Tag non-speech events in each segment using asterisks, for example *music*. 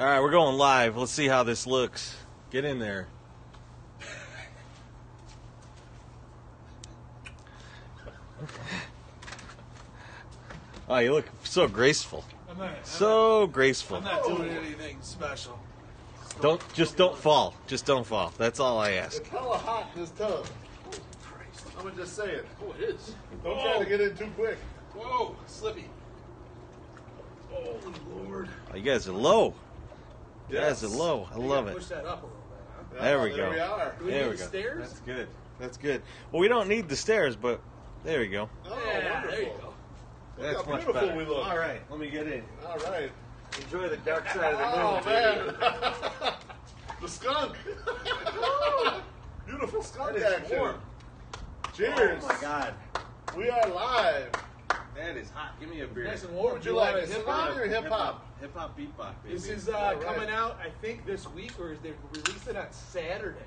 All right, we're going live. Let's see how this looks. Get in there. *laughs* oh, you look so graceful. I'm not, I'm So not, graceful. I'm not doing anything special. Don't just don't fall. Just don't fall. That's all I ask. It's hella hot in this tub. I'm gonna just say it. Oh, it is. Don't Whoa. try to get in too quick. Whoa, slippy. Holy Lord. Oh, you guys are low. You Yes. guys are low. I You love it. Push that up a little bit, huh? Yeah, There we there go. we are. Do we There need we the go. stairs? That's good. That's good. Well, we don't need the stairs, but there we go. Oh, yeah, wonderful. there you go. Look That's how much beautiful better. we look. All right, let me get in. All right. Enjoy the dark side of the oh, moon. Oh man, *laughs* the skunk. *laughs* Beautiful skunk That is action. warm. Cheers. Oh my God, We are live. That is hot. Give me a beer. Nice and What warm. would Do you want like, hip hip-hop? or hip hop? Hip hop beatbox, baby. This is uh, All right. coming out, I think, this week, or is they released it on Saturday.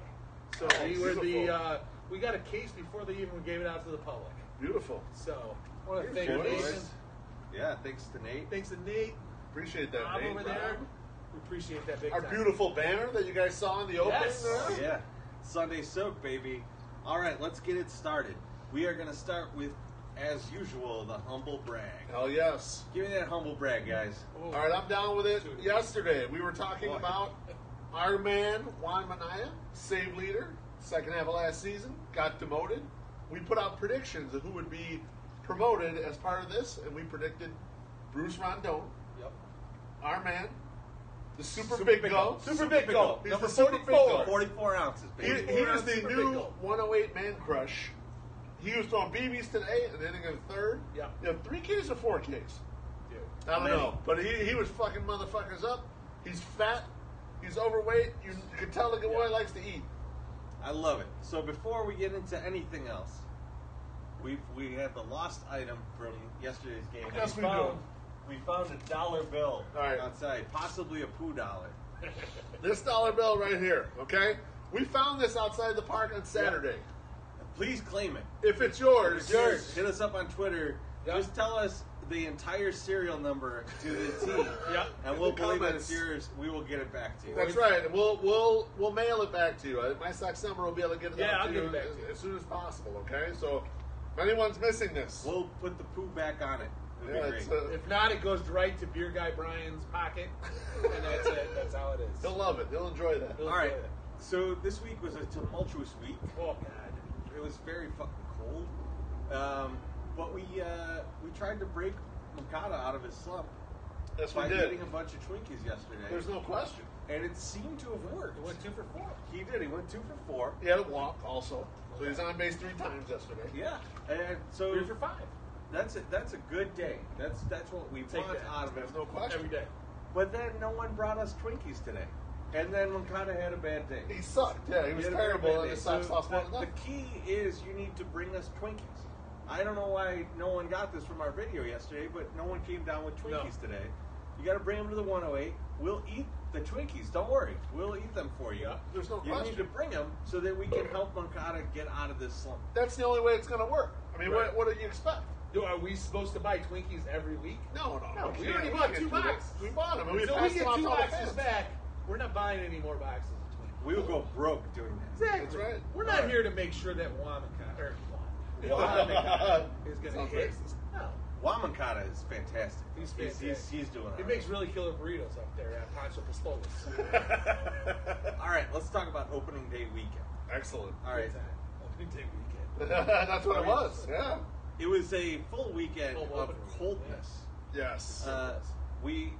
So Oh, we were the uh, we got a case before they even gave it out to the public. Beautiful. So I want to thank Cheers. Yeah, thanks to Nate. Thanks to Nate, Appreciate that. Bob Nate. over there. We appreciate that big Our time. beautiful banner that you guys saw in the opening Yes. there. Oh, yeah, Sunday soak, baby. All right, let's get it started. We are gonna start with, as usual, the humble brag. Hell yes. Give me that humble brag, guys. Oh. All right, I'm down with it. Yesterday, we were talking Boy. about our man, Juan Minaya, save leader, second half of last season, got demoted. We put out predictions of who would be promoted as part of this, and we predicted Bruce Rondon, Yep. our man, the super, Super big, big go. go. Super, Super big big go. go. He's Number the super big 44. go. 44 ounces, He, baby. he was the Super big new go. 108 man crush. He was throwing BBs today and then in third. Yeah. You have three Ks or four Ks? Dude. I don't Many. know, but he, he was fucking motherfuckers up. He's fat. He's overweight. You, you can tell the good boy Yeah. likes to eat. I love it. So before we get into anything else, we we have the lost item from yesterday's game. Yes, we found, do. We found a dollar bill All right. outside, possibly a poo dollar. This dollar bill right here, okay? We found this outside the park on Saturday. Please claim it. If it's yours, If it's yours, hit us up on Twitter. Yeah. Just tell us the entire serial number to the T. *laughs* Yeah. And we'll the believe that comments. it's yours. We will get it back to you. That's right. We'll we'll we'll mail it back to you. Uh, My stock summer will be able to get it Yeah, out I'll to get you it back as, to you. as soon as possible. Okay, so if anyone's missing this, We'll put the poo back on it. It'll yeah, be it's, great. uh, If not, it goes right to Beer Guy Brian's pocket, and that's it. That's how it is. he'll love it. He'll enjoy that. He'll All right. enjoy it. So this week was a tumultuous week. Oh God. It was very fucking cold. Um, but we uh, we tried to break Moncada out of his slump Yes, by we did. eating a bunch of Twinkies yesterday. There's no question. and it seemed to have worked. It went two for four. He did. He went two for four. He had a walk also, so he's on base three times yesterday. Yeah. And so Three for five. that's a, that's a good day. That's that's what we Take want that. out of it. There's no question. Every day. But then no one brought us Twinkies today. And then Moncada had a bad day. He sucked. Yeah, he was He had a very terrible, and day. Sox So lost one the, to the key is you need to bring us Twinkies. I don't know why no one got this from our video yesterday, but no one came down with Twinkies No. today. You got to bring them to the 108. We'll eat the Twinkies. Don't worry, we'll eat them for you. Yeah, there's no you question. need to bring them so that we can help Moncada get out of this slump. That's the only way it's going to work. I mean, Right. what, what do you expect? Do, are we supposed to buy Twinkies every week? No, no, No, no. we can't. already bought two big- boxes. We bought them, and we so we get two to boxes back. We're not buying any more boxes of Twinkies. We will go broke doing that. Exactly. That's right. We're not right. here to make sure that Wamaka or Wamaka. Wamaka is going Sounds to hit. racist. No. Wamancada is fantastic. He's He's, he's, he's doing He it. makes really killer burritos up there at Pancho Pistolas. *laughs* All right, let's talk about opening day weekend. Excellent. All right. Opening day weekend. *laughs* That's what it was. Yeah. It was a full weekend Home of opener. coldness. Yes. Uh, we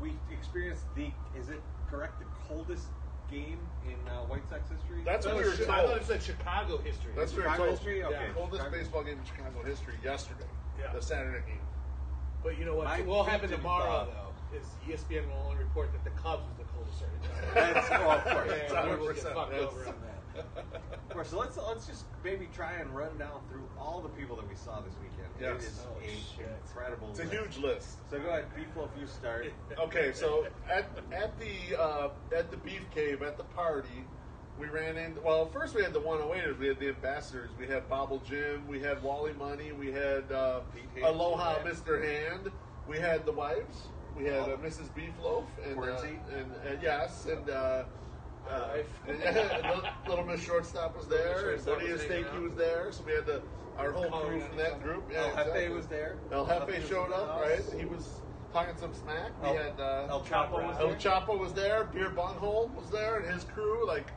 we experienced the is it correct the coldest game in uh, White Sox history? That's I what thought we were it was- I thought it said Chicago history. That's what we were Chicago told. history? Okay. Yeah. Coldest Chicago- baseball game in Chicago history yesterday. Yeah. The Saturday game. But you know what? My will happen victim tomorrow, though, is ESPN will only report that the Cubs was the coldest right now. That's of course. It's Yeah, we will get fucked over on that. Of course. So let's let's just maybe try and run down through all the people that we saw this weekend. Yes. It is Oh, a shit. incredible. It's a list. huge list. So go ahead, Beefloaf, you start. *laughs* Okay, so at at the uh, at the beef cave at the party, we ran in. Well, first we had the 108ers. We had the ambassadors. We had Bobble Jim. We had Wally Money. We had uh, Aloha Mr. Hand. We had the wives. We had uh. Mrs. Beefloaf and uh, Quincy. Pete, and uh, yes, and uh, Little- *laughs* Little Miss Shortstop was there, and Shortstop Woody was hanging Estanky out. was there, so we had the our whole crew from that other. group. El Jefe exactly. was there. El Jefe Jefe showed up, house. right? He was talking some smack. We El, had uh, El Chapo was El there. Chapo was there. Beer Bunholm was there, and his crew. Like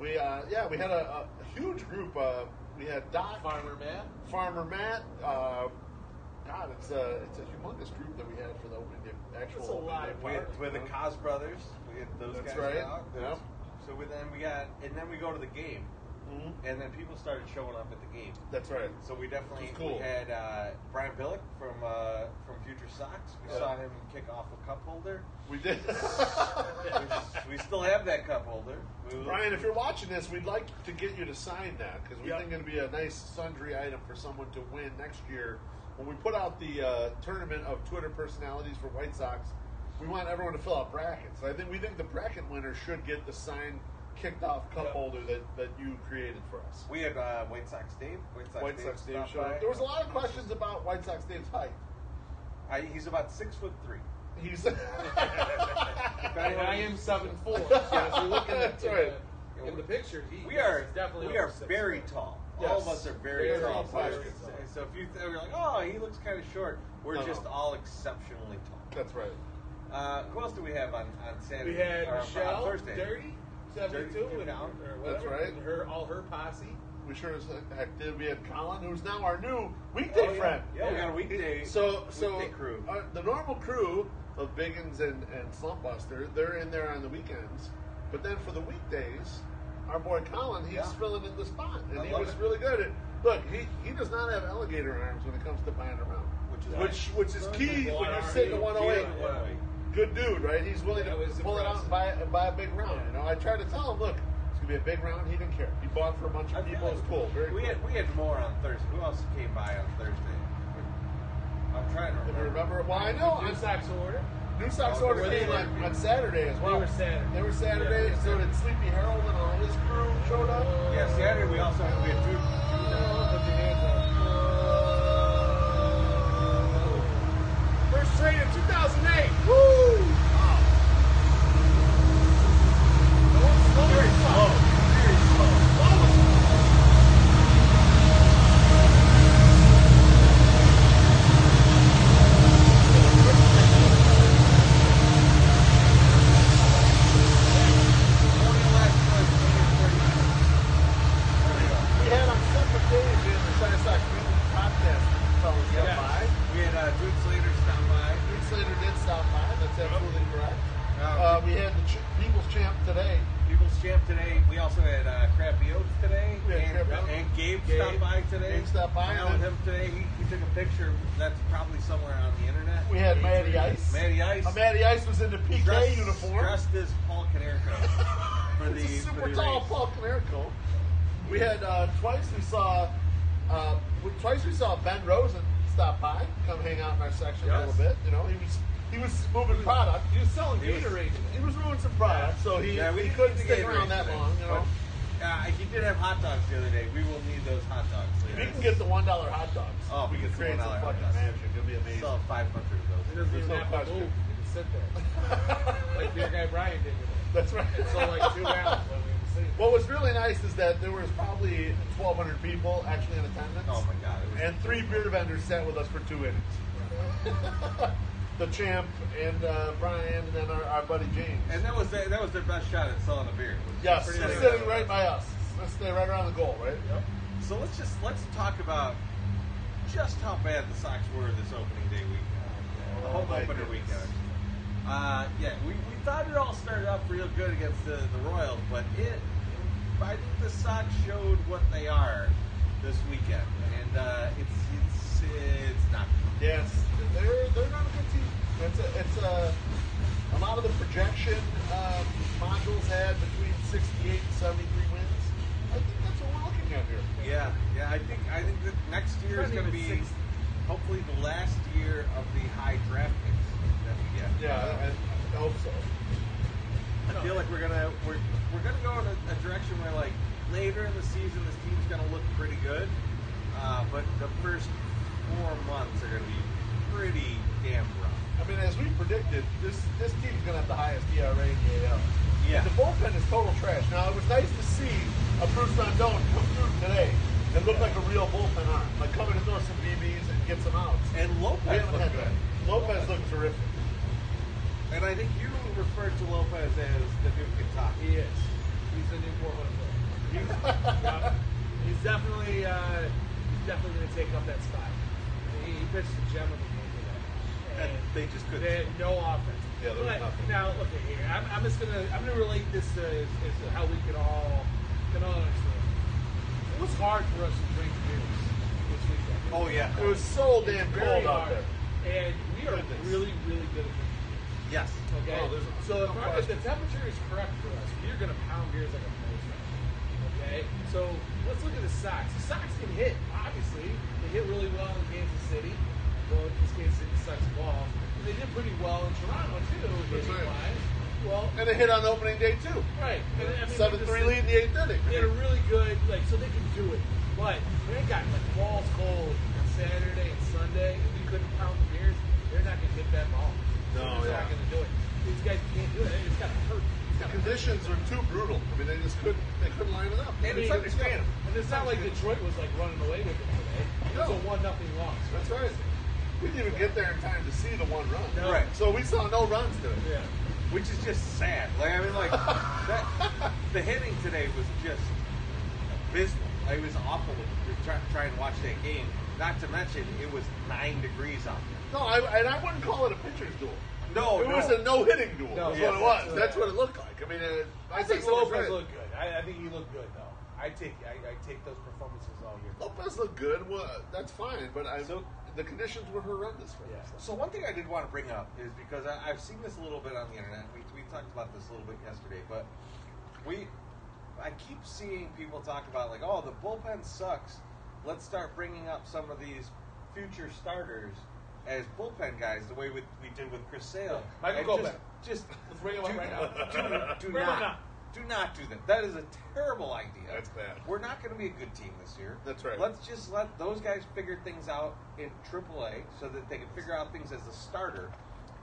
we, uh, yeah, we had a, a huge group. Uh, we had Doc, Farmer Matt. Farmer Matt. Uh, God, it's a it's a humongous group that we had for the opening day. Actual That's a lot day of We had, party, with the? Cos brothers. We had those That's guys right. out. Yeah. So we, then we got, and then we go to the game, Mhm. and then people started showing up at the game. That's right. So we definitely cool. we had uh, Brian Bilek from uh, from Future Sox. We Yeah. saw him kick off a cup holder. We did. *laughs* we still have that cup holder. We- Brian, if you're watching this, we'd like to get you to sign that because we Yep. think it'd be a nice sundry item for someone to win next year. When we put out the uh, tournament of Twitter personalities for White Sox, we want everyone to fill out brackets. I think we think the bracket winner should get the signed kicked off cup Yep. holder that, that you created for us. we had uh, White Sox Dave. White Sox White Dave Sox Dave stopped showed up. There was a lot of questions about White Sox Dave's height. I, he's about six foot three. He's *laughs* I am seven four. So if you're looking at That's right. uh, in the pictures, he, We are definitely we are very foot. tall. Yes. All of us are very, Very tall. tall, players. So if you th- we're like, oh, he looks kind of short. We're No, just no. all exceptionally tall. That's right. Uh, who else do we have on, on Saturday? We had or, uh, Michelle Thursday. Dirty, seventy two, Dirty and down. or That's right. and her all her posse. We sure as heck did. We had Colin, who's now our new weekday Oh, yeah. friend. Yeah, we got a weekday. So, so weekday crew. Uh, the normal crew of Biggins and, and Slumpbuster, they're in there on the weekends. But then for the weekdays, our boy Colin, he's Yeah. filling in the spot, and I he was it. really good. At, look, he, he does not have alligator arms when it comes to buying around, Which is which which is key when you're sitting at 108. Yeah. Good dude, right? He's willing That to was pull it out and buy, and buy a big round. You know, I tried to tell him, look, it's gonna be a big round. He didn't care. He bought for a bunch of feel people. It was cool. Very we cool. had we had more on Thursday. Who else came by on Thursday? I'm trying to If you remember. remember, well, I know. New I'm Sox order. New Sox Oh, order were they came were- on, on Saturday as well. They were Saturday. They were Saturday. Yeah, so were did Sleepy Harold and all his crew showed up. Yeah, Saturday we also had we had two. Put your hands up. First trade in 2008. Woo! Very slow. Very slow. We had on separate days in the Shy Sox Community Podcast fellas come Yeah. by. We had uh, Dude Slater stop by. Reed Slater did stop by. That's absolutely correct. Uh, Uh, we had the ch- People's Champ today. People's Champ today. We also had uh, Crappy Oats today. We had and, Crappy Oats. and Gabe, Gabe. stopped by today. Gabe stopped by, Hung out and with him today. He, he took a picture that's probably somewhere on the internet. We had Matty Ice. Matty Ice. Uh, Matty Ice was in the PK dressed, uniform. Dressed as Paul Konerko. for the, it's a super for the tall race. Paul Konerko. We had uh, twice we saw uh, we- twice we saw Ben Rosen stop by, come hang out in our section a Yes. little bit. You know, he was he was moving product. He was selling He was- Gatorade. He was moving some product, so he, Yeah, we he couldn't get stick around Gatorade that today, long. You know, but, uh, he did have hot dogs the other day. We will need those hot dogs. Later. we can get the one dollar hot dogs. Oh, we we can get the create some $1 hot fucking dogs. magic. It'll be amazing. Sell 500 of He those. doesn't There's even no have to question. move. He can sit there. *laughs* like your guy Brian did today. That's right. It sold like two *laughs* rounds when we were sitting. What was really nice is that there was probably 1,200 people actually in attendance. Oh my god. And three beer vendors sat with us for two innings. *laughs* the champ and uh, Brian, and then our, our buddy James. And that was their, that was their best shot at selling a beer. yes, they're sitting right by us. Let's stay right around the goal, right? Yep. So let's just let's talk about just how bad the Sox were this opening day weekend, the Oh, home opener weekend. Uh, yeah, we, we thought it all started off real good against the, the Royals, but it I think the Sox showed what they are this weekend, and uh, it's it's it's not. Yes, they're they're not a good team. It's a, it's a a lot um, modules had between 68 and 73 wins. I think that's what we're looking at here. Yeah, yeah. I think I think that next year is going to be 60. hopefully the last year of the high draft picks that we get. Yeah, I, I hope so. I feel like we're gonna we're, we're gonna go in a, a direction where like later in the season this team's gonna look pretty good, uh, but the first four months are gonna be pretty damn rough. I mean, as we predicted, this this team's going to have the highest ERA in the AL. Yeah. And the bullpen is total trash. Now, it was nice to see a Bruce Rondon come through today and look like a real bullpen arm. Like coming to throw some BBs and get some outs. And Lopez looked good. that. Lopez looked terrific. And I think you referred to Lopez as the new Kentucky. He is. He's the new Portland He's, yeah, *laughs* he's definitely uh, he's definitely going to take up that spot. He, he pitched the gem of the game they just couldn't. They had no offense. Yeah, there was But nothing. Now look at here. I'm, I'm just gonna I'm gonna relate this to, as, as to how we can all can all understand. It was hard for us to drink beers this weekend. Oh yeah. It was so damn cold out hard. there. And we are Goodness. really, really good at drinking Yes. Okay. Oh, there's so if, our, if the temperature is correct for us, we're gonna pound beers like a motor. Okay. So let's look at the Sox. The Sox can hit. Obviously, they hit really well in Kansas City. Well, because Kansas City sucks ball. And they did pretty well in Toronto too, hitting right. wise. Well, And they hit on opening day, too. right. And, I mean, Seven three lead in the eighth inning. they had a really good, like, so they can do it. But they got like balls cold on Saturday and Sunday, and we couldn't pound the beers, they're not going to hit that ball. No, they're yeah. not going to do it. These guys can't do it. It's got to hurt. The conditions are too brutal. I mean, they just couldn't they couldn't line it up. And it's understandable. And it's not like Detroit was like running away with it today. It was No. a one nothing loss. That's right. We didn't even get there in time to see the one run. No. Right. So we saw no runs today. Yeah. Which is just sad. Like I mean, like *laughs* that, the hitting today was just abysmal. Like, it was awful to try, try and watch that game. Not to mention, it was nine degrees out there. No, I, and I wouldn't call it a pitcher's duel. No, it no. was a no hitting duel. No, That's yes, what it was. that's That's, what it looked like. I mean, uh, I say think Lopez looked good. I, I think he looked good though. I take I, I take those performances all year. Lopez looked good. Well, that's fine, but I, So- the conditions were horrendous for Yeah. us. So one thing I did want to bring up is because I, I've seen this a little bit on the internet. We, we talked about this a little bit yesterday, but we I keep seeing people talk about like, oh, the bullpen sucks. Let's start bringing up some of these future starters as bullpen guys, the way we, we did with Chris Sale. Yeah. Michael Kopech. Just, just Let's bring him up right now. Do, do him not. Do not do that. That is a terrible idea. That's bad. We're not going to be a good team this year. That's right. Let's just let those guys figure things out in AAA so that they can figure out things as a starter.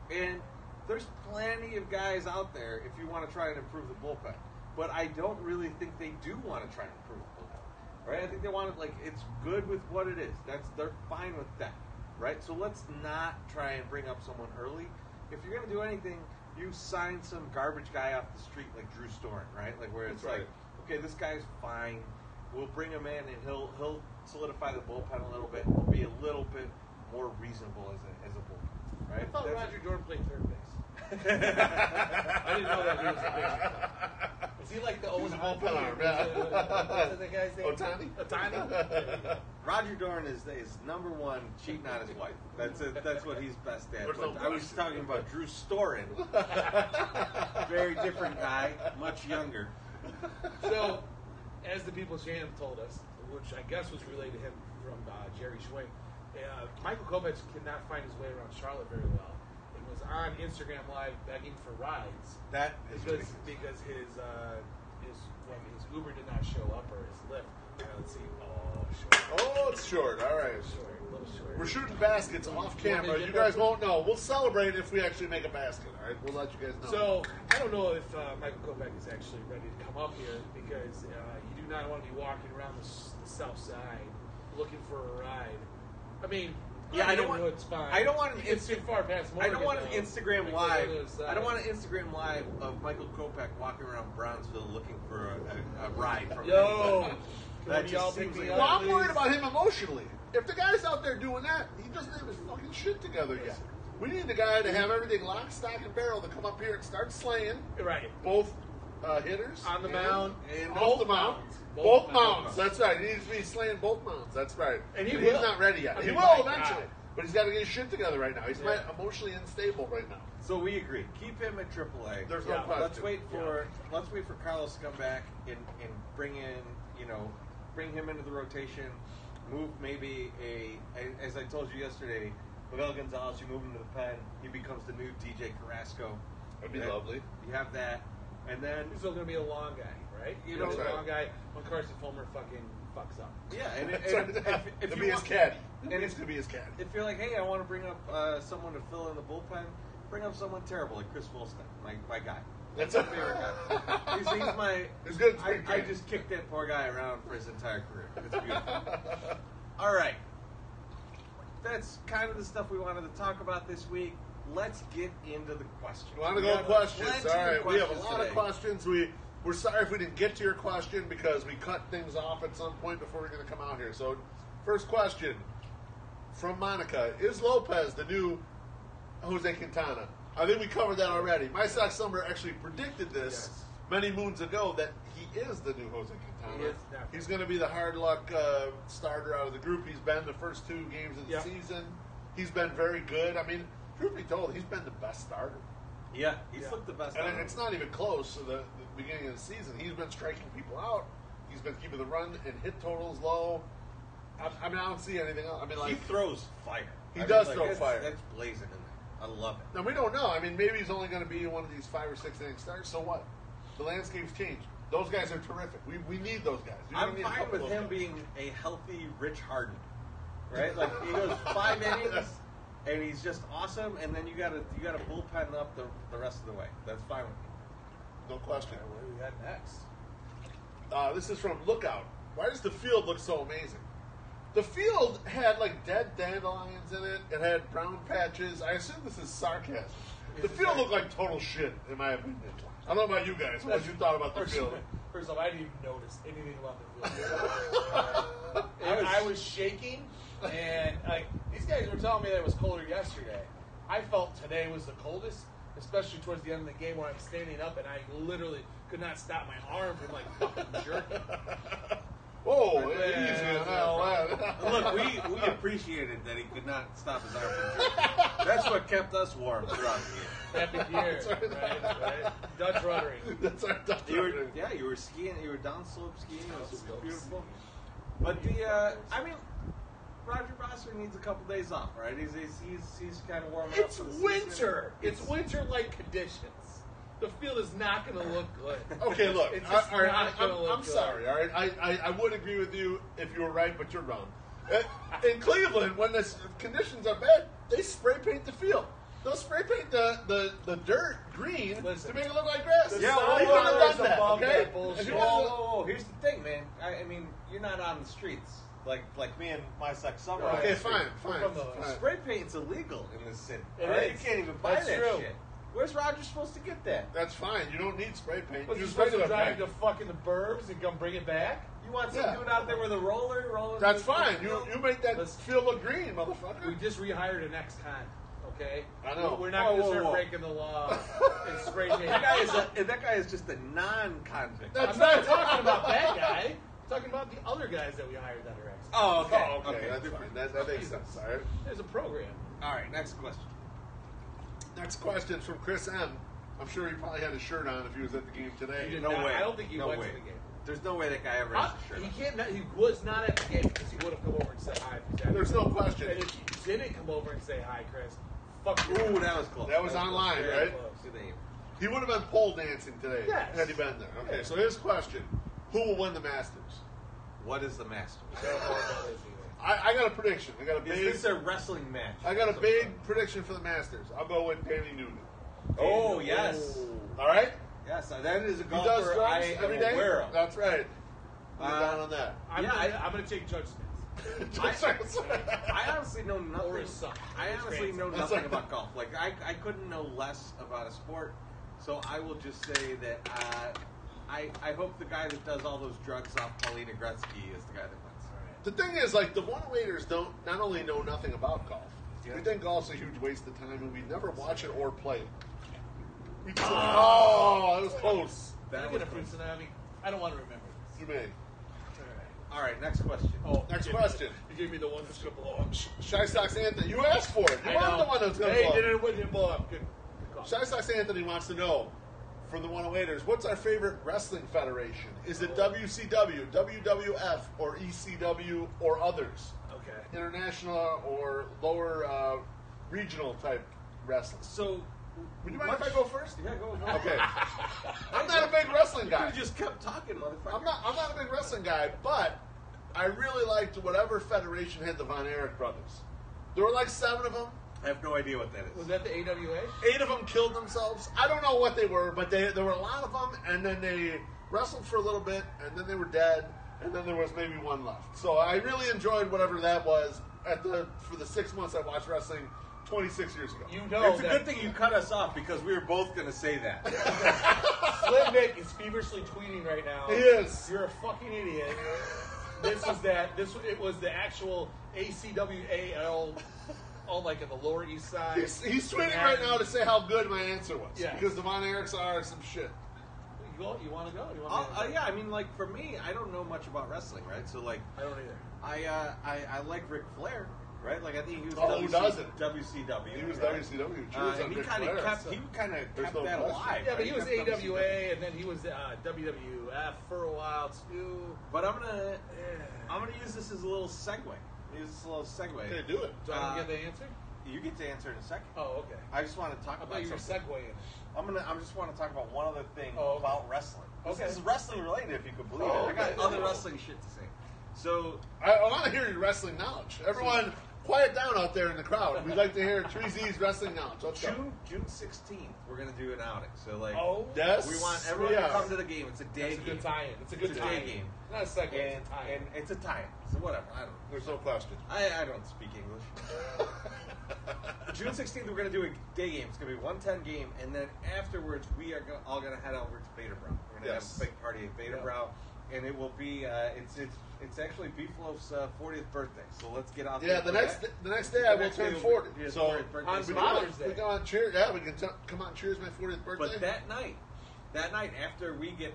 And there's plenty of guys out there if you want to try and improve the bullpen. But I don't really think they do want to try and improve the bullpen. Right? I think they want to like it's good with what it is. That's they're fine with that. Right? So let's not try and bring up someone early. If you're gonna do anything, you sign some garbage guy off the street like Drew Storen, right? Like where it's That's like, okay, this guy's fine. We'll bring him in and he'll he'll solidify the bullpen a little bit. He'll be a little bit more reasonable as a as a bullpen, I right? thought That's- Roger Dorn played third base. *laughs* I didn't know that he was a base. *laughs* Is he like the He's a Ohtani? bullpen arm, yeah. What's the guy's name? Ohtani? Ohtani? There you go. Roger Dorn is is number one cheating on his wife. That's it. That's what he's best at. But I was talking about Drew Storen, *laughs* very different guy, much younger. So, as the People's Champ told us, which I guess was relayed to him from uh, Jerry Schwing, uh, Michael Kopech cannot find his way around Charlotte very well. Was on Instagram Live begging for rides That is because ridiculous. because his uh, his when his Uber did not show up or his Lyft. Let's see. Oh, short. Oh, it's short. All right. Short, a little short. We're shooting baskets off You want me camera. You guys won't know. We'll celebrate if we actually make a basket. All right, we'll let you guys know. So I don't know if uh, Michael Kopech is actually ready to come up here because uh, you do not want to be walking around the, s- the south side looking for a ride. I mean, Yeah, I don't want- Neighborhood's fine. I don't want an It's too far past. I don't want an though. Instagram Like, live. go to side. I don't want an Instagram live of Michael Kopech walking around Brownsville looking for a, a, a ride from Yo, anybody. That one of y'all just pick seems me like- up, well, I'm worried about him emotionally. If the guy's out there doing that, he doesn't have his fucking shit together yet. We need the guy to have everything lock, stock, and barrel to come up here and start slaying Right. both uh, hitters On the and- mound, and both both the mounds. mounds. Both, Both mounds. mounds. That's right. He needs to be slaying both mounds. That's right. And he he's not ready yet. I he mean, will eventually, God. but he's got to get his shit together right now. He's Yeah. emotionally unstable right now. So we agree. Keep him at AAA. There's Yeah, no question. Let's wait for let's wait for Carlos to come back and, and bring in you know bring him into the rotation. Move maybe a a- as I told you yesterday, Miguel Gonzalez. You move him to the pen. He becomes the new DJ Carrasco. That'd be That- lovely. You have that, and then He's still gonna be a long guy, right? You know- That's a right. long guy when Carson Fulmer fucking fucks up. yeah, and, *laughs* and, That's if, if to you be his want, caddy. *laughs* and And it's to be his caddy. if you're like, hey, I want to bring up uh, someone to fill in the bullpen, bring up someone terrible like Chris Volstad, my, my guy. That's my favorite guy. *laughs* He's, he's my. He's good I, I just kicked that poor guy around for his entire career. It's beautiful. All right. That's kind of the stuff we wanted to talk about this week. Let's get into the questions. A lot of We go have questions. All right, we have a lot today. of questions. We we're sorry if we didn't get to your question because we cut things off at some point before we're going to come out here. So, first question from Monica: Is Lopez the new Jose Quintana? I think we covered that already. My Sox Summer actually predicted this Yes. many moons ago that he is the new Jose Quintana. He. He's going to be the hard luck uh, starter out of the group. He's been the first two games of the Yep. season. He's been very good. I mean, truth be told, he's been the best starter. Yeah, he's Yeah. looked the best. And out it's not even close to the, the beginning of the season. He's been striking people out. He's been keeping the run and hit totals low. I, I mean, I don't see anything else. I mean, he throws fire. He I mean, does like, throw that's- fire. That's blazing in there. I love it. now we don't know. I mean, maybe he's only going to be one of these five or six inning starts. So what? The landscape's changed. Those guys are terrific. We, we need those guys. We're I'm need a fine couple with of those him guys. being a healthy Rich Harden, right? Like he goes five *laughs* innings, and he's just awesome. And then you got to you got to bullpen up the, the rest of the way. That's fine with me. No question. Okay, what do we got next? Uh, this is from Lookout. Why does the field look so amazing? The field had like dead dandelions in it. It had brown patches. I assume this is sarcasm. The field looked like total shit, in my opinion. I don't know about you guys. What you thought about the First, field? first off, I didn't even notice anything about the field. *laughs* I was- I was shaking, and like these guys were telling me that it was colder yesterday. I felt today was the coldest, especially towards the end of the game where I'm standing up and I literally could not stop my arm from like fucking jerking. *laughs* Whoa, Yeah, easy that's that. Look, *laughs* we, we appreciated that he could not stop his arm from jerking. *laughs* That's what kept us warm throughout the year. Epic year, right. right? right? Dutch ruddering. That's our Dutch You were, yeah, you were skiing. You were downslope skiing. It was beautiful. But the, uh, I mean, Roger Bossard needs a couple days off, right? He's he's he's, he's kind of warming It's up. for the season. winter. It's winter-like conditions. The field is not going to look good. *laughs* Okay, look. It's I, just all right, not I, gonna am look I'm good. sorry. All right, I, I, I would agree with you if you were right, but you're wrong. Uh, In Cleveland, when the conditions are bad, they spray paint the field. They'll spray paint the, the, the dirt green Listen. to make it look like grass. The Yeah, well, they couldn't have done that. Okay, that bullshit. Whoa, whoa, whoa! Here's the thing, man. I, I mean, you're not on the streets like like me and my sex summer. Right. Okay, fine, fine. From fine. Spray paint's illegal in this city. It all right? is. You can't even buy That's that true. shit. Where's Roger supposed to get that? That's fine. You don't need spray paint. Was he Use supposed to drive paint. to fucking the burbs and come bring it back? You want some Yeah. dude out there with a roller rolling? That's fine. You field? you make that Let's- field look green, motherfucker. We just rehired an ex-con, okay? I know. We're not going to start whoa. breaking the law *laughs* and spray paint. that guy is a, that guy is just a non-convict. That's I'm not right. talking about that guy. I'm talking about the other guys that we hired that are ex. Oh, okay. Oh, okay, that's different. fine. That, that makes sense. All right. There's a program. All right, next question. Next question from Chris M. I'm sure he probably had a shirt on if he was at the game today. No not- way. I don't think he no went way. to the game. There's no way that guy ever Huh? has a shirt. He on. can't. not- He was not at the game because he would have come over and said hi. If he's There's no question. And if you didn't come over and say hi, Chris, fuck you. Ooh, that was close. That was online, close. right? close. Good aim. He would have been pole dancing today Yes. had he been there. Okay, Yeah. so his question: Who will win the Masters? What is the Masters? I don't know what that is either. I, I got a prediction. I got a Is this a wrestling match? I got a big prediction for the Masters. I'll go with Danny Newman. Oh yes, All right. yes. That is a He golfer does drugs I am every day. aware of. That's right. I'm Uh, down on that. I'm, Yeah, gonna, I- I'm gonna take Judge Smith. *laughs* I honestly know Or nothing. his son. I His honestly know grandson. nothing That's about golf. Like I, I couldn't know less about a sport. So I will just say that uh, I, I hope the guy that does all those drugs off Paulina Gretzky is the guy that wins. The thing is, like, the one waiters don't not only know nothing about golf. We think golf's a huge waste of time, and we never watch it or play it. We just, oh, oh that was close. That I'm was gonna close. tsunami. I don't want to remember this. You may. All right, next question. Oh, Next you gave me question. You gave me the one that's gonna blow up. Shy Sox Anthony, you asked for it. You I wanted know. the one that's going to Hey, blow. did it, didn't blow up. Good. good call. Shy Sox Anthony wants to know from the 108ers, what's our favorite wrestling federation? Is it WCW, WWF, or ECW, or others? Okay. International or lower uh, regional type wrestling? So, Would you mind if I go first? Yeah, go. go. Okay. *laughs* I'm not a big wrestling guy. could've just kept talking, motherfucker. I'm not. I'm not a big wrestling guy, but I really liked whatever federation had the Von Erich brothers. There were like seven of them. I have no idea what that is. Was that the AWA? Eight of them killed themselves. I don't know what they were, but they, there were a lot of them, and then they wrestled for a little bit, and then they were dead, and then there was maybe one left. So I really enjoyed whatever that was at the for the six months I watched wrestling 26 years ago. You know it's a good thing you cut us off because we were both going to say that. *laughs* Slim Nick is feverishly tweeting right now. He is. You're a fucking idiot. This is that. This it was the actual ACWAL, all like in the Lower East Side. He's, he's tweeting right now to say how good my answer was Yeah. because the Von Erichs are some shit. You, go, you want to go? You Uh, want uh, yeah, I mean, like for me, I don't know much about wrestling, right? So like, I don't either. I uh, I, I like Ric Flair, right? Like I think he was Oh, who doesn't? WCW. He was right? WCW. Uh, and he Ric kind of kept he kind of kept no that question. alive. Yeah, but right? he was kept WCW. AWA, and then he was uh, WWF for a while too. But I'm gonna Yeah. I'm gonna use this as a little segue. Use this as a little segue. Okay, do it. Do I Uh, get the answer? You get to answer in a second. Oh, okay. I just want to talk I about thought you were segueing. I'm gonna. I just want to talk about one other thing Oh, okay. about wrestling. This Okay. is wrestling related, if you could believe Oh, it. I got okay. other wrestling shit to say. So I, I want to hear your wrestling knowledge. Everyone, quiet down out there in the crowd. We'd like to hear Treezy's wrestling knowledge. Let's go. June June 16th, we're gonna do an outing. So like, Oh, Yes. we want everyone Yeah. to come to the game. It's a day It's a good tie-in. It's a good It's a day game. Not a segue. And, it's a tie-in. and it's a tie. So whatever. I don't. There's no question. I, I don't speak English. *laughs* June 16th, we're going to do a day game. It's going to be a 110 game, and then afterwards, we are gonna, all going to head over to Baderbrau. We're going to Yes. have a big party at Beta Yeah. Brow, and it will be uh, it's it's it's actually Beefloaf's uh, 40th birthday. So let's get out Yeah, there. the for next that. the next day The I will next day turn will be 40. his So 40th birthday. on So we we Father's Day. we can on cheer. Yeah, we can t- come on. Cheers, my 40th birthday. But that night, that night after we get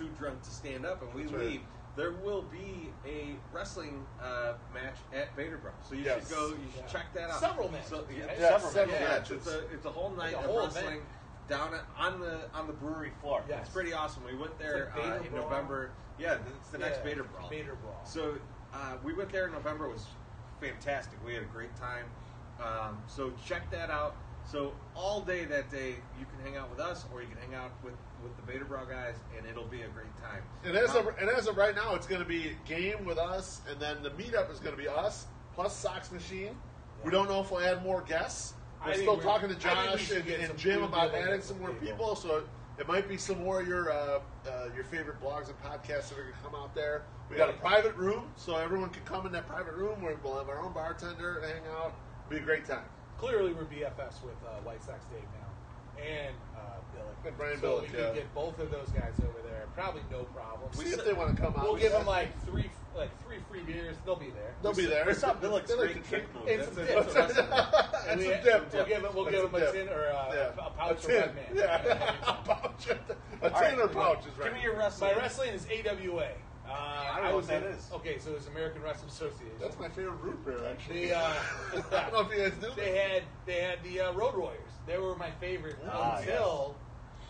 too drunk to stand up and we That's right. leave, there will be a wrestling uh, match at Baderbrau. So you Yes. should go. You should Yeah. check that out. Several matches, So, yeah. Yeah, several, several matches. matches. It's a, it's a whole night Like a of whole wrestling event. down at, on the on the brewery floor. Yes. It's pretty awesome. We went there like uh, in Brawl. November. Yeah, it's the next Yeah, Vader Brawl. Vader Brawl. So uh, we went there in November. It was fantastic. We had a great time. Um, so check that out. So all day that day, you can hang out with us, or you can hang out with with the Baderbrau guys, and it'll be a great time. And as Um, of and as of right now, it's going to be game with us, and then the meetup is going to be us plus Sox Machine. We don't know if we'll add more guests. We're think still we're- talking to I think we Josh and, and Jim about adding some more table. people. So it might be some more of your uh, uh, your favorite blogs and podcasts that are going to come out there. We got a private room, so everyone can come in that private room where we'll have our own bartender and hang out. It'll Be a great time. Clearly, we're BFFs with uh, White Sox Dave now, and uh, Bilek. And Brian so Bilek, we could yeah. get both of those guys over there. Probably no problem. See if they want to come out. We'll give them like three, like three free beers. They'll be there. They'll be there. We saw Bilek's They like great to drink. kick move. And That's some a- dip. that's a and we- some dip. We'll give them, we'll give them a dip. tin or a, Yeah. a pouch a of tin. Red Man. Yeah, *laughs* a pouch. A tin right. or pouch is right. Give me your wrestling. My wrestling is AWA. Uh, I don't know was what that in- is. Okay, so it's American Wrestling Association. That's my favorite root beer, actually. The, uh, *laughs* I don't know if you guys knew they that. had they had the uh, Road Warriors. They were my favorite Ah, until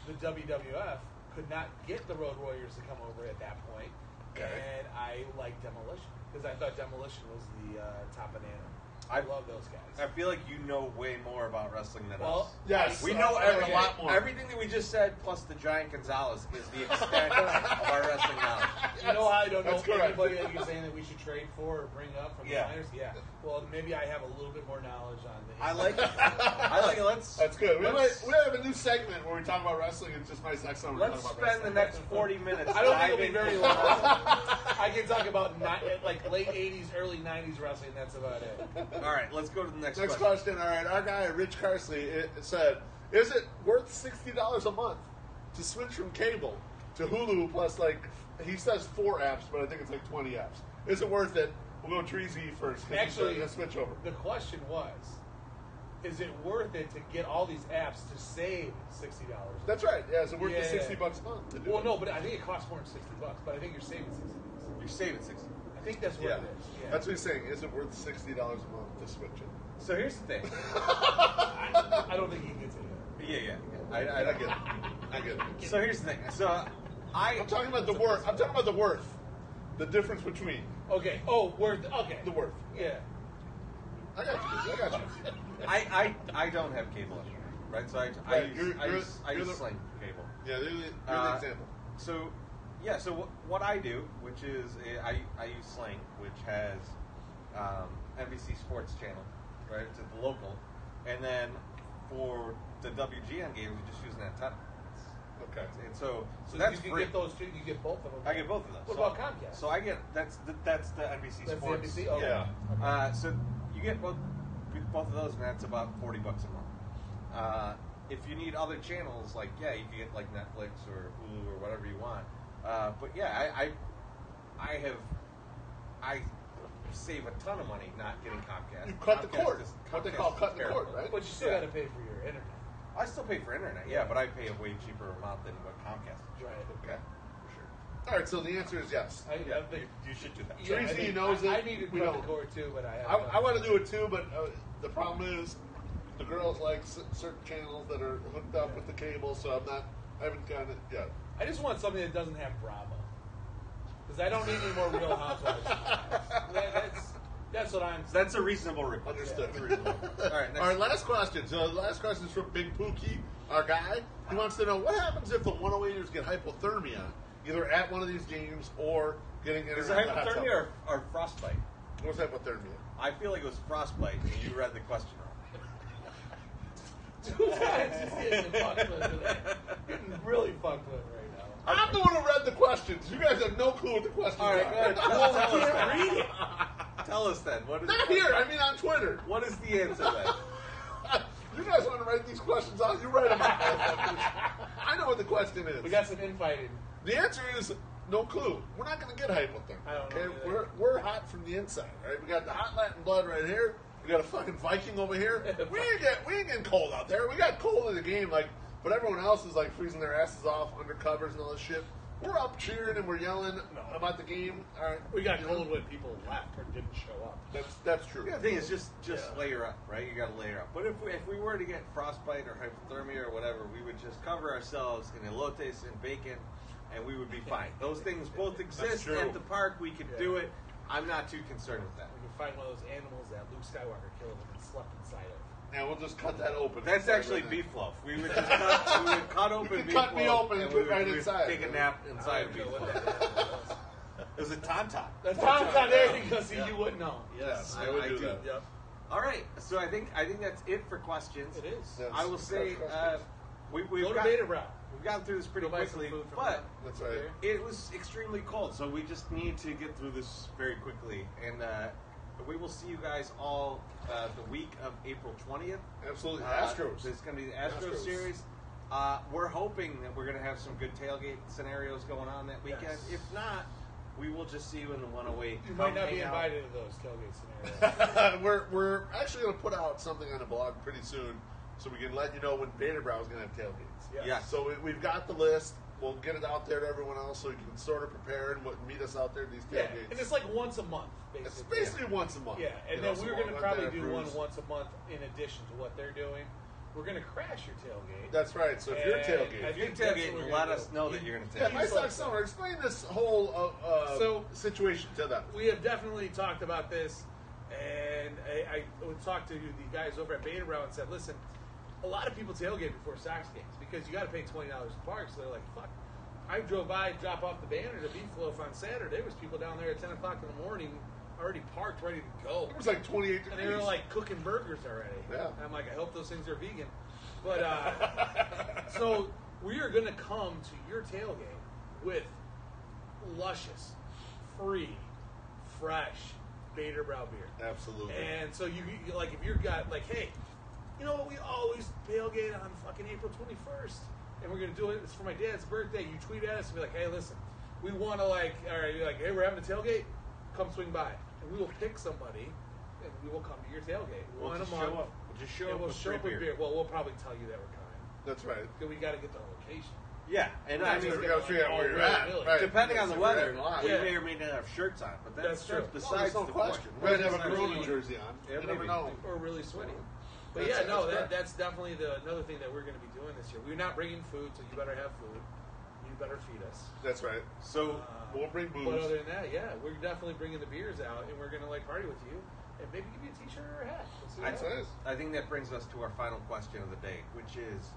the WWF could not get the Road Warriors to come over at that point, Okay. and I liked Demolition because I thought Demolition was the uh, top banana. I I- love those guys. I feel like you know way more about wrestling than Well, us. Yes, We know every, a lot more. everything that we just said, plus the giant Gonzalez, is the extent of our wrestling knowledge. You know, how I don't know That's correct. anybody that you're saying that we should trade for or bring up from Yeah. the minors. Yeah. Well, maybe I have a little bit more knowledge on the. I like it. I like it. Let's. That's good. We, might, Let's, we have a new segment where we talk about wrestling. It's just nice next time we're let's talking about spend the next 40 minutes. I don't think it'll be diving very into long. I can talk about ni- like late '80s, early '90s wrestling. That's about it. All right, let's go to the next, Next question. question. All right, our guy Rich Carsley it, it said, "Is it worth sixty dollars a month to switch from cable to Hulu plus like he says four apps, but I think it's like twenty apps? Is it worth it?" We'll go Treasy first. 'cause he's Actually, gonna switch over. The question was, is it worth it to get all these apps to save sixty dollars? That's right. Yeah, is it worth the Yeah. sixty bucks a month to do Well, it? no, but I think it costs more than sixty bucks. But I think you're saving sixty bucks. You're saving 60. I think that's what Yeah, it is. Yeah. that's what he's saying. Is it worth sixty dollars a month to switch it? So here's the thing. *laughs* I, I don't think he gets it. Yeah, yeah. yeah. I, I, I get it. I get it. So here's the thing. So I. I'm talking about the worth. I'm talking about the worth. The difference between Okay. Oh, worth. Okay. the worth. Yeah. I got you. I got you. I, I, I don't have cable anymore, right? So I, I Right, use, you're- I you're- use, I you're use the- cable. Yeah, they're the, you're the Uh, example. So, yeah. So what, what I do, which is uh, I I use Sling, which has um, NBC Sports Channel, right? It's at the local, and then for the WGN games, we just use an antenna. Okay. And so, So that's you can free. get those two. You get both of them. I get both of those. What so, about Comcast? So I get that's the, that's the NBC That's the Sports. NBC? Okay. Yeah. Okay. Uh, so you get both both of those, and that's about forty bucks a month. Uh, if you need other channels, like yeah, you can get like Netflix or Hulu or whatever you want. Uh, but yeah, I, I I have I save a ton of money not getting Comcast. You cut the cord. is- What they call is cutting the cord, right? But you still Yeah. got to pay for your internet. I still pay for internet, yeah, but I pay a way cheaper amount than what Comcast. is. Right. Okay. For sure. All right. So the answer is yes. I, Yeah, I think, you, you should do that. yeah, I Tracy need- knows I, it. I need to We cut don't. the cord too, but I. I, I want to do it too, but uh, the problem is the girls like c- certain channels that are hooked up with the cable, so I'm not. I haven't gotten it yet. I just want something that doesn't have Bravo. Because I don't need any more Real Housewives. *laughs* That- that's, that's what I'm. saying. That's a reasonable request. Understood. That's reasonable. All right, next. All right, last question. So the last question is from Big Pookie, our guy. He wants to know what happens if the 108ers get hypothermia, either at one of these games or getting Is internet it in the hot tub. hypothermia or, or frostbite? What's hypothermia? I feel like it was frostbite, and you read the question wrong. *laughs* Two times he's getting fucked with today. Getting really fucked with right now. I'm the one who read the questions. You guys have no clue what the questions All right, are. go ahead. *laughs* Well, Tell us can't then. read it. Tell us then. What is Not here. I mean on Twitter. What is the answer then? *laughs* you guys want to write these questions out? You write them out. I know what the question is. We got some infighting. The answer is no clue. We're not going to get hypothermia. I don't know Okay, either. we're we're hot from the inside. Right? We got the hot Latin blood right here. We got a fucking Viking over here. *laughs* We ain't get we ain't getting cold out there. We got cold in the game, like, but everyone else is like freezing their asses off under covers and all this shit. We're up cheering and we're yelling about the game. All right, We got you know, cold when people left or didn't show up. That's that's true. The thing is, just just Yeah. layer up, right? You got to layer up. But if we, if we were to get frostbite or hypothermia or whatever, we would just cover ourselves in elotes and bacon, and we would be *laughs* fine. Those things both exist true. at the park. We could Yeah. do it. I'm not too concerned with that. We can find one of those animals that Luke Skywalker killed and slept inside of. Now we'll just cut that open. That's actually beef loaf. We would just cut, we would cut open beef cut me loaf, open and and put we would, right we would inside. Take a nap inside don't beef even loaf. what that was. It was a tauntaun. That's Tom's not there because see, you wouldn't know. Yes, I I, would do do. that. Yep. All right, so I think I think that's it for questions. It is. Yeah. I will say That's uh, we, we've Go to got, Baderbrau. we've gotten through this pretty Go buy some quickly, food from but. That's right. it was extremely cold, so we just need to get through this very quickly, and uh, we will see you guys all uh, the week of April twentieth. Absolutely. Uh, Astros. It's going to be the Astros, Astros. series. Uh, we're hoping that we're going to have some good tailgate scenarios going on that weekend. Yes. If not, we will just see you in the 108. You Come might not be hang out. invited to those tailgate scenarios. *laughs* *laughs* we're we're actually going to put out something on the blog pretty soon, so we can let you know when Baderbrau is going to have tailgates. Yeah. So we, we've got the list. We'll get it out there to everyone else, so you can sort of prepare and what- meet us out there at these yeah, tailgates. and it's like once a month, basically. It's basically once a month. Yeah, and You know, then so we're we'll going to probably that do one once a month in addition to what they're doing. We're going to crash your tailgate. That's right. So if you're And tailgating, If you're tailgating, let us know that you're going to tailgate. yeah, tailgate. my stock summer. Explain this whole uh, uh, So- situation to them. we have definitely talked about this, and I, I would talk to the guys over at Baderbrau and said, listen, a lot of people tailgate before Sox games because you got to pay twenty dollars to park. So they're like, fuck. I drove by, drop off the banner to Beef Loaf on Saturday. There was people down there at ten o'clock in the morning, already parked, ready to go. It was like 28 degrees. And they were like cooking burgers already. Yeah. And I'm like, I hope those things are vegan. But uh, *laughs* so we are going to come to your tailgate with luscious, free, fresh Baderbrau beer. absolutely. And so you, you like if you're got like, hey, you know what? We always tailgate on fucking April 21st, and we're gonna do it. It's for my dad's birthday. You tweet at us and be like, hey, listen, we want to like, all right, you're like, hey, we're having a tailgate. Come swing by, and we will pick somebody, and we will come to your tailgate. We'll One just a month. show up. We'll just show and up we'll with show free up with beer. beer. Well, we'll probably tell you that we're coming. That's right. Then we got to get the location. Yeah, and I not mean, just we gonna, gotta figure out like, where you're at. really. Right. depending on the Yes, weather, right. we Yeah. may or may not have shirts on. But That's that's, true. that's there's besides no the question. point. We might have a Besides the Corona jersey on. Yeah, you never maybe. know. or really sweaty. But That's- yeah, no, that's that, that's definitely the another thing that we're going to be doing this year. We're not bringing food, so you better have food. You better feed us. That's right. So Uh, We'll bring But other than that, yeah, we're definitely bringing the beers out, and we're going to like party with you, and maybe give you a T-shirt or a hat. We'll see what That's happens. it. I think that brings us to our final question of the day, which is,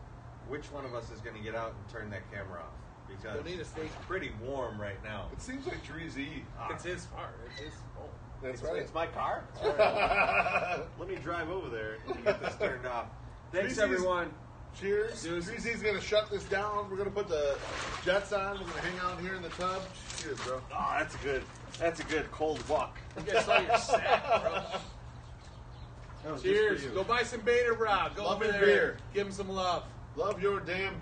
which one of us is going to get out and turn that camera off because You'll need a station. it's pretty warm right now. It seems like Dreezy. It's his part. It's his fault. That's It's- right. It's my car. *laughs* All right. Let me drive over there and get this turned off. Thanks, Reese's- everyone. Cheers. Cheers. Dreezy's gonna shut this down. We're gonna put the jets on. We're gonna hang out here in the tub. Cheers, bro. Oh, that's a good. That's a good cold walk. You guys saw your sack, bro. *laughs* That was just Cheers. Go buy some Baderbrau. Go Love over your there. beer. Give him some love. Love your damn.